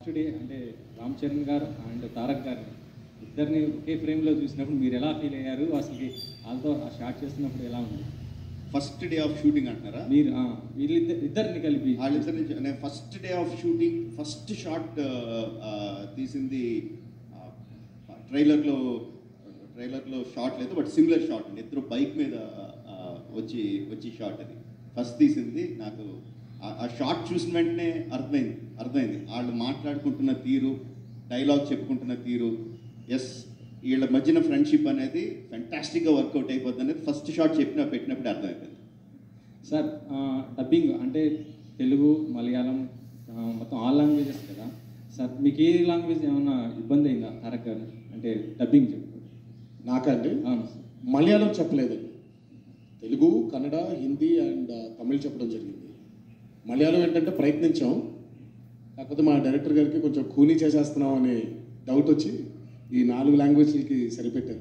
Today అంటే రామ్ చరణ్ గారు and Tarak గారు ఇద్దరిని ఒకే ఫ్రేమ్లో చూసినప్పుడు మీరు ఎలా ఫీల్ అయ్యారు? అసలు వాళ్ళతో ఆ షాట్ చేస్తున్నప్పుడు ఎలా ఉంది? ఫస్ట్ డే ఆఫ్ షూటింగ్ అంటున్నారా? మీరు వీళ్ళిద్దరు ఇద్దరిని కలిపి. వాళ్ళిద్దరిని నేను first day of shooting first shot తీసింది ట్రైలర్లో ట్రైలర్లో షాట్ లేదు బట్ సిమిలర్ షాట్ ఇద్దరు బైక్ మీద వచ్చి వచ్చి షాట్ అది. ఫస్ట్ తీసింది నాకు ఆ- షాట్ చూసిన వెంటనే అర్థమైంది అర్థమైంది. వాళ్ళు మాట్లాడుకుంటున్న తీరు డైలాగ్ చెప్పుకుంటున్న తీరు ఎస్ వీళ్ళ మధ్యన ఫ్రెండ్షిప్ అనేది ఫెంటాస్టిక్గా వర్కౌట్ అయిపోద్ది అనేది ఫస్ట్ షాట్ చెప్పిన పెట్టినప్పుడు అర్థమైపోయింది సార్ డబ్బింగ్ అంటే తెలుగు మలయాళం మొత్తం ఆల్ లాంగ్వేజెస్ కదా. సార్ మీకు ఏ లాంగ్వేజ్ ఏమైనా ఇబ్బంది అయిందా తారక్ గారు అంటే డబ్బింగ్ చెప్పు నాకండి అవును సార్. మలయాళం చెప్పలేదు. తెలుగు కన్నడ హిందీ అండ్ తమిళ్ చెప్పడం జరిగింది. మలయాళం ఏంటంటే ప్రయత్నించాం. కాకపోతే మా డైరెక్టర్ గారికి కొంచెం కూలీ చేసేస్తున్నాం అనే డౌట్ వచ్చి ఈ నాలుగు లాంగ్వేజ్లకి సరిపెట్టారు.